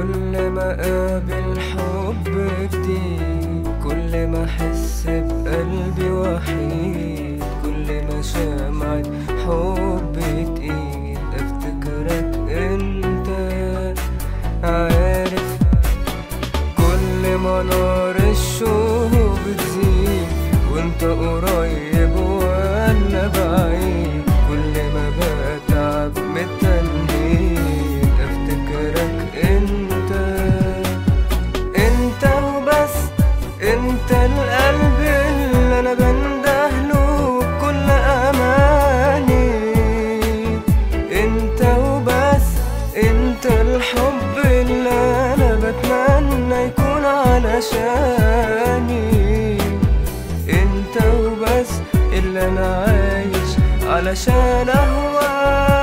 كل ما قابل حب جديد كل ما أحس بقلبي وحيد كل ما شمعة حب تقيل أفتكرك أنت عارف. كل ما نار الشوق بتزيد وأنت قريب ولا بعيد. أنت القلب اللي أنا بندهله بكل أماني. أنت وبس أنت الحب اللي أنا بتمنى يكون علشاني. أنت وبس اللي أنا عايش علشان اهواه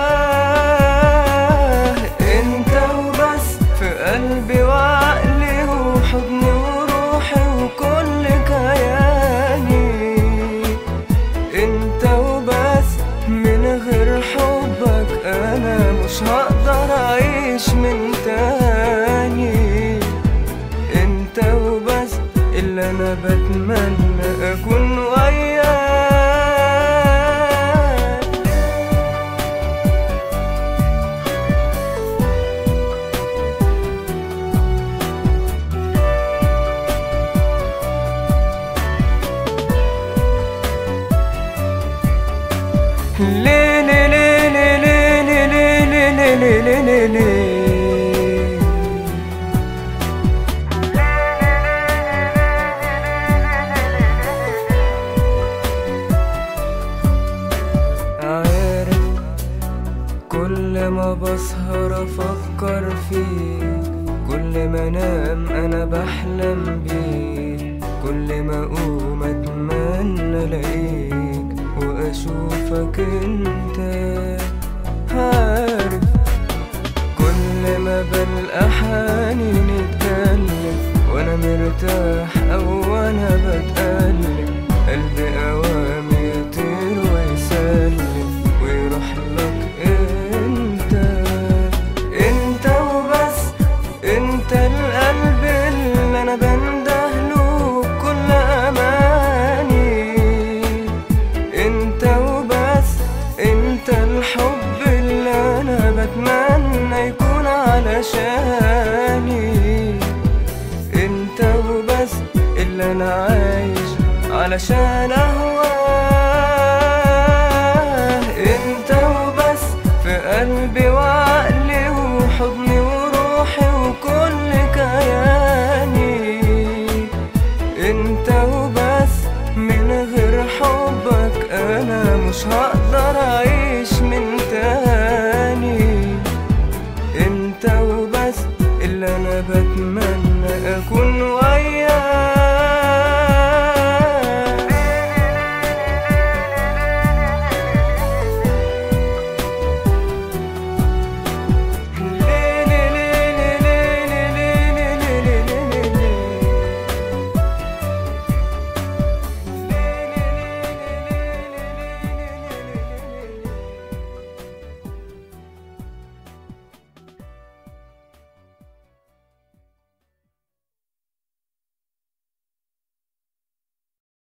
بتمنى بسهر أفكر فيك كل ما انام أنا بحلم بيك. كل ما أقوم أتمنى ألاقيك وأشوفك أنت عارف كل ما بلقى حالي نتكلم وأنا مرتاح أو وأنا بتألم. أنا عايش علشان اهواه انت وبس في قلبي وعقلي وحضني وروحي وكل كياني. انت وبس من غير حبك أنا مش هقدر اعيش.